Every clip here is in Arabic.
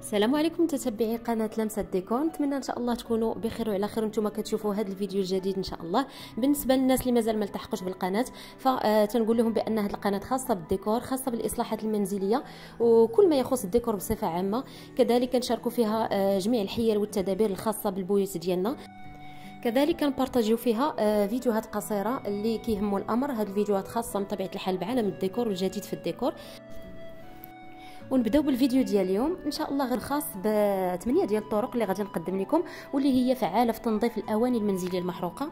السلام عليكم متتبعي قناة لمسة ديكور. نتمنى إن شاء الله تكونوا بخير وعلى خير. نتوما كتشوفوا هذا الفيديو الجديد إن شاء الله. بالنسبة للناس اللي مازال ما التحقوش بالقناة فتنقول لهم بأن هذه القناة خاصة بالديكور خاصة بالإصلاحات المنزلية وكل ما يخص الديكور بصفة عامة. كذلك نشاركوا فيها آه، جميع الحيل والتدابير الخاصة بالبيوت ديالنا. كذلك نبارطاجيو فيها آه، فيديوهات قصيرة اللي كيهموا الأمر. هاد الفيديوهات خاصة بطبيعة الحال بعالم الديكور والجديد في الديكور. ونبداو بالفيديو ديال اليوم. إن شاء الله غير خاص بثمانيه ديال الطرق اللي غادي نقدم لكم واللي هي فعالة في تنظيف الأواني المنزلية المحروقة.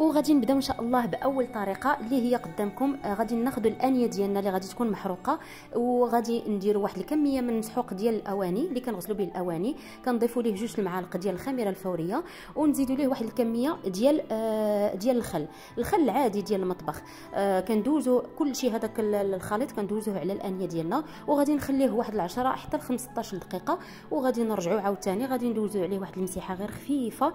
وغادي نبداو إن شاء الله بأول طريقة اللي هي قدامكم. آه، غادي ناخذوا الأنية ديالنا اللي غادي تكون محروقة وغادي نديروا واحد الكمية من المسحوق ديال الأواني اللي كنغسلوا به الأواني. كنضيفوا ليه جوج المعالق ديال الخميرة الفورية ونزيدوا ليه واحد الكمية ديال آه ديال الخل. الخل العادي ديال المطبخ. آه كندوزو كل شيء هذاك الخليط كندوزوه على الأنية ديالنا وغادي نخليه واحد العشرة حتى ل 15 دقيقة وغادي نرجعوا عاوتاني غادي ندوزو عليه واحد المسيحة غير خفيفة.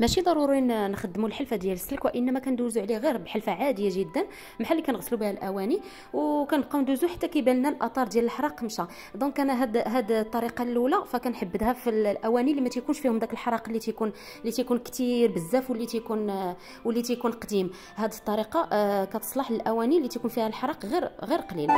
ماشي ضروري نخدموا الحلفة ديال السلك وإنما كندوزو عليه غير بحلفة عادية جدا بحال اللي كنغسلوا بها الأواني وكنبقاو ندوزو حتى كيبان لنا الاثار ديال الحرق مشى. donc أنا هاد هاد الطريقة الأولى فكنحبذها في الأواني اللي ما تيكونش فيهم داك الحرق اللي تيكون اللي تيكون كثير بزاف واللي تيكون واللي تيكون قديم. هاد الطريقة آه، كتصلح للأواني اللي تيكون فيها الحرق غير غير قليل.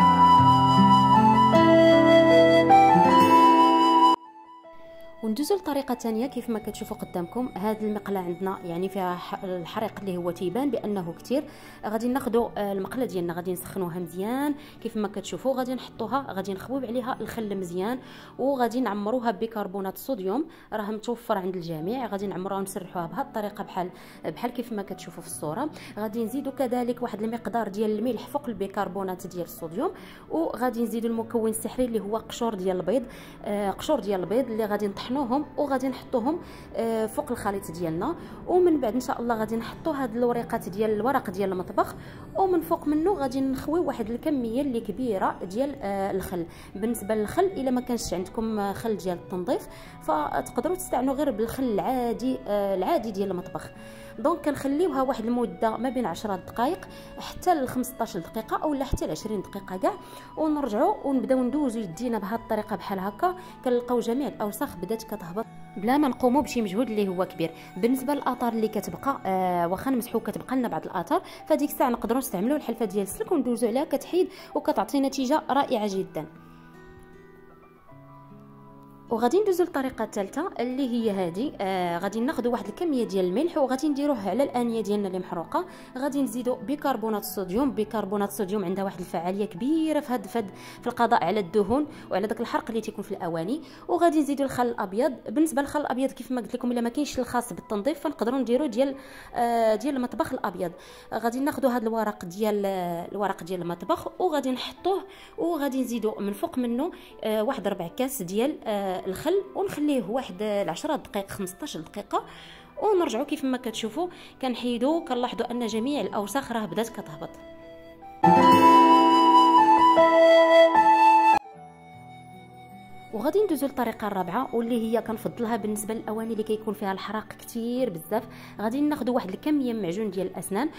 وندوزو لطريقة ثانية كيف ما كتشوفوا قدامكم. هذه المقلة عندنا يعني فيها الحريق اللي هو تيبان بأنه كثير غادي ناخذوا آه، المقلة ديالنا غادي نسخنوها مزيان. كيف ما كتشوفوا غادي نحطوها غادي نخويو عليها الخل مزيان. وغادي نعمروها بكربونات الصوديوم راه متوفر عند الجميع. غادي نعمروها ونسرحوها بهذه الطريقة بحال بحال كيف ما كتشوفوا في الصورة. غادي نزيدوا كذلك واحد المقدار ديال الملح فوق البيكربونات ديال الصوديوم. وغادي نزيدوا المكون السحري اللي هو قشور ديال البيض. آه، قشور ديال البيض اللي غادي نطحنوه نطحنوهم وغادي نحطوهم آه، فوق الخليط ديالنا. ومن بعد إن شاء الله غادي نحطوا هاد الوريقات ديال الورق ديال المطبخ. ومن فوق منه غادي نخوي واحد الكمية اللي كبيرة ديال آه، الخل. بالنسبة للخل إلا ما كانش عندكم خل ديال التنظيف فتقدروا تستعنوا غير بالخل العادي آه، العادي ديال المطبخ. دونك كنخليوها واحد المدة ما بين 10 دقائق حتى ل 15 دقيقة اولا حتى ل 20 دقيقة كاع. ونرجعوا ونبداو ندوزو يدينا بهذه الطريقة بحال هكا. كنلقاو جميع الأوساخ بدات كتهبط بلا ما نقوموا بشي مجهود اللي هو كبير. بالنسبة للاثار اللي كتبقى آه واخا نمسحو كتبقى لنا بعض الاثار فديك الساعة نقدروا نستعملوا الحلفة ديال السلك وندوزو عليها كتحيد وكتعطي نتيجة رائعة جدا. وغادي ندوزو للطريقة الثالثة اللي هي هذه آه غادي ناخذ واحد الكمية ديال الملح وغادي نديروه على الآنية ديالنا اللي محروقة. غادي نزيدو بيكربونات الصوديوم. بيكربونات الصوديوم عندها واحد الفعالية كبيرة في هاد في القضاء على الدهون وعلى داك الحرق اللي تيكون في الأواني. وغادي نزيدو الخل الأبيض. بالنسبة للخل الأبيض كيف ما قلت لكم إلا ما كاينش الخاص بالتنظيف فنقدروا نديرو ديال آه ديال المطبخ الأبيض. غادي ناخذ هذا الورق ديال الورق ديال المطبخ. وغادي نحطوه. وغادي نزيدو من فوق منه آه واحد ربع كاس ديال آه الخل ونخليه واحد 10 دقائق 15 دقيقة. ونرجعوا كيف ما كتشوفوا كنحيدوا كنلاحظوا أن جميع الأوساخ راه بدات كتهبط. وغادي ندوزو للطريقة الرابعة واللي هي كنفضلها بالنسبة للأواني اللي كيكون فيها الحراق كتير بزاف. غادي ناخذ واحد الكمية من معجون ديال الأسنان.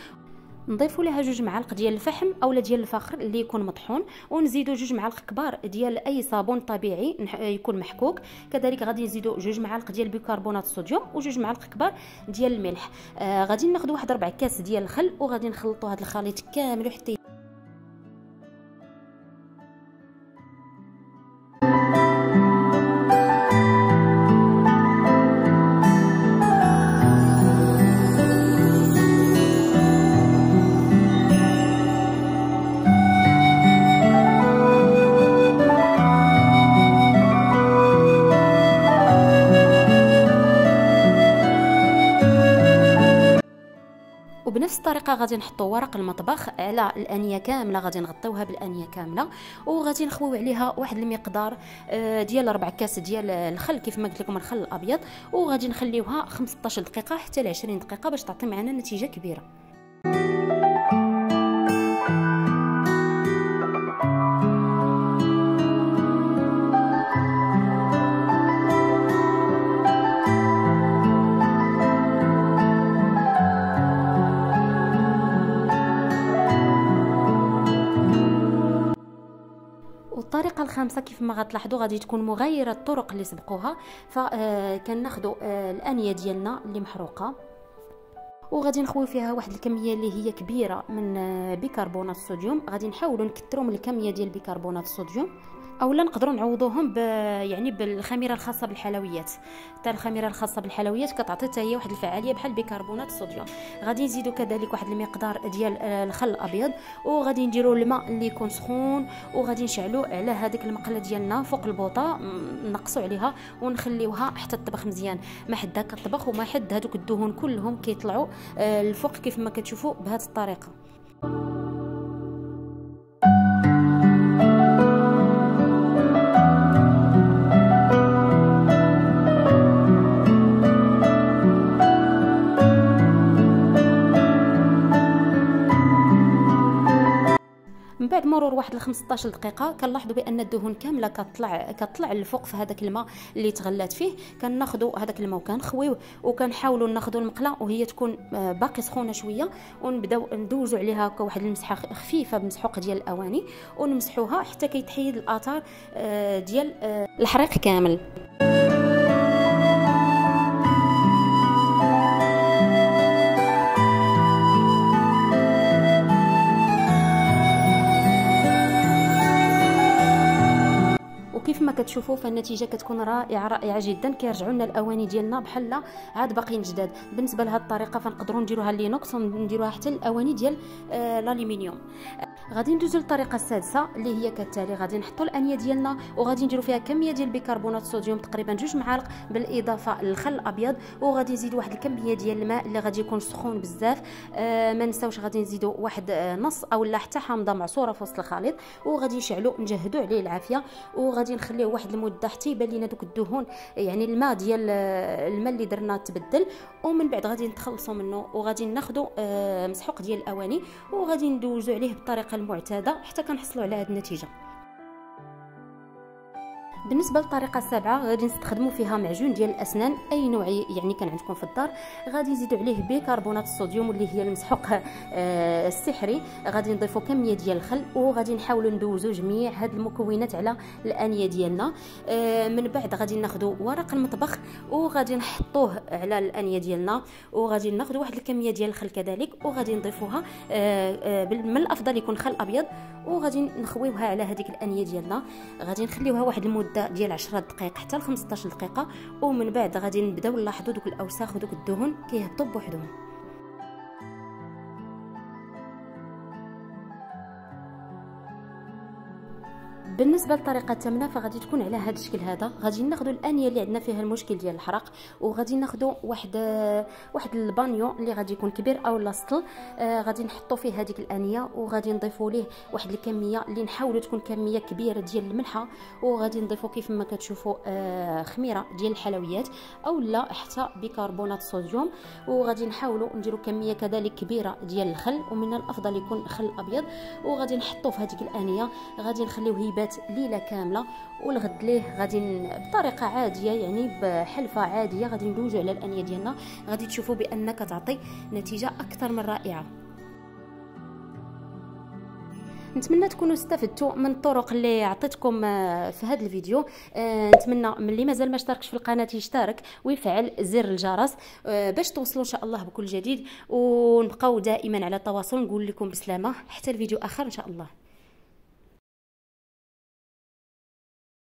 نضيفوا لها جوج معالق ديال الفحم أولا ديال الفخر اللي يكون مطحون ونزيدوا جوج معالق كبار ديال أي صابون طبيعي يكون محكوك. كذلك غادي نزيدوا جوج معالق ديال بيكربونات الصوديوم وجوج معالق كبار ديال الملح. آه غادي ناخذ واحد ربع كاس ديال الخل وغادي نخلطوا هذا الخليط كامل حتى الطريقة غادي نحطوا ورق المطبخ على الأنية كاملة غادي نغطيوها بالأنية كاملة وغادي نخويو عليها واحد المقدار آه، ديال ربع كاس ديال الخل كيف ما قلت لكم الخل الأبيض وغادي نخليوها 15 دقيقة حتى ل 20 دقيقة باش تعطي معنا نتيجة كبيرة. الخامسه كيف ما غتلاحظوا غادي تكون مغايرة الطرق اللي سبقوها. فكناخذوا الأنية ديالنا اللي محروقة. وغادي نخوي فيها واحد الكمية اللي هي كبيرة من بيكربونات الصوديوم. غادي نحاولوا نكثروا من الكمية ديال بيكربونات الصوديوم. اولا نقدروا نعوضوهم ب يعني بالخميرة الخاصة بالحلويات. حتى الخميرة الخاصة بالحلويات كتعطي حتى هي واحد الفعالية بحال بيكربونات الصوديوم. غادي نزيدوا كذلك واحد المقدار ديال آه، الخل الأبيض وغادي نديروا الماء اللي يكون سخون وغادي نشعلوا على هذيك المقلة ديالنا فوق البوطة نقصوا عليها ونخليوها حتى تطبخ مزيان. ما حدا كطبخ وما حد هذوك الدهون كلهم كيطلعوا آه، الفوق كيف ما كتشوفوا بهذه الطريقة. بعد مرور واحد 15 دقيقة كنلاحظوا بأن الدهون كاملة كتطلع كتطلع للفوق في هذاك الماء اللي تغلات فيه. كناخذوا هذاك الماء وكنخويوه وكنحاولوا ناخذوا المقلة وهي تكون آه، باقي سخونة شوية ونبداو ندوزوا عليها هكا واحد المسحة خفيفة بمسحوق ديال الأواني ونمسحوها حتى كيتحيد الآثار آه، ديال آه، الحريق كامل. كتشوفوا فالنتيجة كتكون رائعة رائعة جدا. كيرجعوا لنا الأواني ديالنا بحال عاد باقيين جداد. بالنسبة لهذه الطريقة فنقدروا نديروها ل inox ونديروها حتى الأواني ديال آه الالومنيوم غادي ندوزو للطريقة السادسة اللي هي كالتالي غادي نحطوا الأنية ديالنا وغادي نديروا فيها كميه ديال بيكربونات الصوديوم تقريبا جوج معالق بالإضافة للخل الأبيض وغادي نزيدوا واحد الكميه ديال الماء اللي غادي يكون سخون بزاف. آه ما نساوش غادي نزيدوا واحد آه نص أو لا حتى حامضة معصورة في وسط الخليط وغادي نشعلوا نجهدوا عليه العافية وغادي نخليه واحد المدة حتى يبان لينا دوك الدهون يعني الماء ديال آه، الماء اللي درنا تبدل. ومن بعد غادي نتخلصوا منه وغادي ناخذوا آه مسحوق ديال الأواني وغادي ندوزو عليه بالطريقة المعتادة حتى كنحصلوا على هذه النتيجة. بالنسبة للطريقة السابعة غادي نستخدموا فيها معجون ديال الأسنان أي نوع يعني كان عندكم في الدار. غادي نزيدوا عليه بيكربونات الصوديوم اللي هي المسحوق آه السحري. غادي نضيفوا كمية ديال الخل وغادي نحاولوا ندوزوا جميع هاد المكونات على الآنية ديالنا. آه من بعد غادي ناخذوا ورق المطبخ وغادي نحطوه على الآنية ديالنا. وغادي ناخذوا واحد الكمية ديال الخل كذلك وغادي نضيفوها آه آه من الأفضل يكون خل أبيض. وغادي نخويوها على هذيك الأنية ديالنا. غادي نخليوها واحد المدة ديال 10 دقائق حتى ل 15 دقيقة. ومن بعد غادي نبداو نلاحظوا دوك الأوساخ ودوك الدهون كيهبطوا بوحدهم. بالنسبة للطريقه الثامنه فغادي تكون على هذا الشكل هذا. غادي ناخذوا الآنية اللي عندنا فيها المشكل ديال الحرق وغادي ناخذوا واحد واحد البانيو اللي غادي يكون كبير أو لا سطل آه غادي نحطوا فيه هذيك الآنية وغادي نضيفوا ليه واحد الكمية اللي نحاولوا تكون كمية كبيرة ديال الملحة. وغادي نضيفوا كيف ما كتشوفوا آه خميرة ديال الحلويات أو لا حتى بيكربونات الصوديوم وغادي نحاولوا نديروا كمية كذلك كبيرة ديال الخل ومن الأفضل يكون خل أبيض. وغادي نحطوه في هذيك الآنية غادي نخليوه يبات ليلة كاملة والغد ليه غادي بطريقة عادية يعني بحلفة عادية غادي ندوزو على الأنية ديالنا. غادي تشوفوا بان كتعطي نتيجة أكثر من رائعة. نتمنى تكونوا استفدتوا من الطرق اللي عطيتكم آه، في هذا الفيديو. آه، نتمنى من اللي مازال ما اشتركش في القناة يشترك ويفعل زر الجرس آه، باش توصلوا إن شاء الله بكل جديد. ونبقاو دائما على تواصل نقول لكم بسلامة. حتى الفيديو آخر إن شاء الله.